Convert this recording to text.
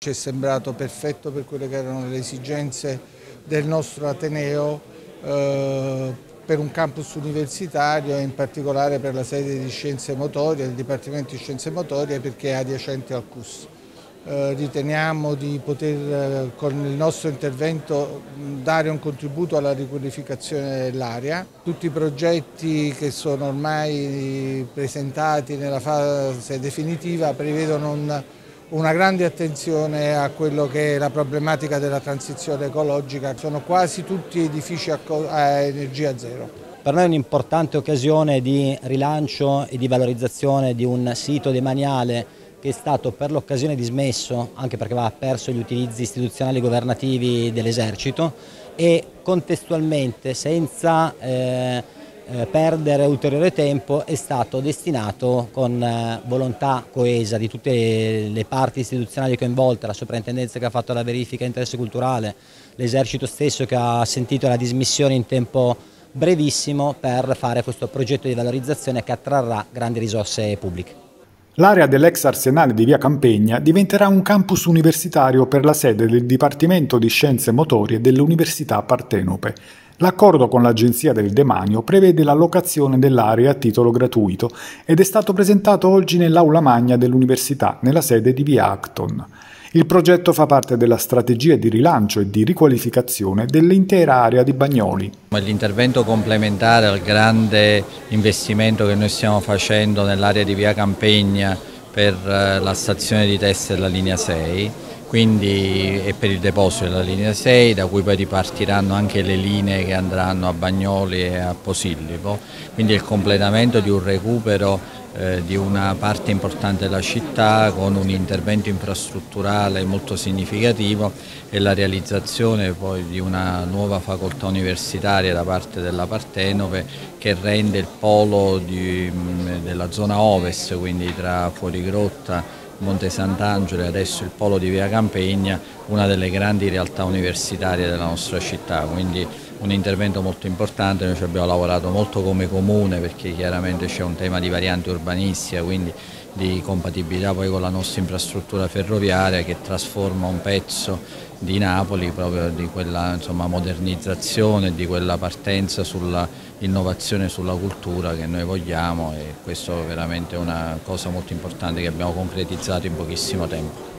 Ci è sembrato perfetto per quelle che erano le esigenze del nostro Ateneo eh, per un campus universitario e in particolare per la sede di scienze motorie, del Dipartimento di Scienze Motorie perché è adiacente al CUS. Eh, riteniamo di poter eh, con il nostro intervento dare un contributo alla riqualificazione dell'area. Tutti i progetti che sono ormai presentati nella fase definitiva prevedono un, una grande attenzione a quello che è la problematica della transizione ecologica. Sono quasi tutti edifici a energia zero. Per noi è un'importante occasione di rilancio e di valorizzazione di un sito demaniale che è stato per l'occasione dismesso, anche perché aveva perso gli utilizzi istituzionali governativi dell'esercito e contestualmente senza eh, eh, perdere ulteriore tempo è stato destinato con eh, volontà coesa di tutte le parti istituzionali coinvolte, la soprintendenza che ha fatto la verifica interesse culturale, l'esercito stesso che ha sentito la dismissione in tempo brevissimo per fare questo progetto di valorizzazione che attrarrà grandi risorse pubbliche. L'area dell'ex arsenale di via Campegna diventerà un campus universitario per la sede del Dipartimento di Scienze Motorie dell'Università Partenope. L'accordo con l'Agenzia del Demanio prevede la locazione dell'area a titolo gratuito ed è stato presentato oggi nell'aula magna dell'Università, nella sede di via Acton. Il progetto fa parte della strategia di rilancio e di riqualificazione dell'intera area di Bagnoli. L'intervento complementare al grande investimento che noi stiamo facendo nell'area di Via Campegna per eh, la stazione di test della linea 6 quindi è per il deposito della linea 6 da cui poi ripartiranno anche le linee che andranno a Bagnoli e a Posillipo, quindi il completamento di un recupero eh, di una parte importante della città con un intervento infrastrutturale molto significativo e la realizzazione poi di una nuova facoltà universitaria da parte della Partenope che rende il polo di, della zona ovest, quindi tra Fuorigrotta Monte Sant'Angelo e adesso il polo di Via Campegna, una delle grandi realtà universitarie della nostra città, quindi un intervento molto importante, noi ci abbiamo lavorato molto come comune perché chiaramente c'è un tema di variante urbanistica, quindi di compatibilità poi con la nostra infrastruttura ferroviaria che trasforma un pezzo di Napoli proprio di quella insomma, modernizzazione, di quella partenza sull'innovazione sulla cultura che noi vogliamo e questo è veramente una cosa molto importante che abbiamo concretizzato in pochissimo tempo.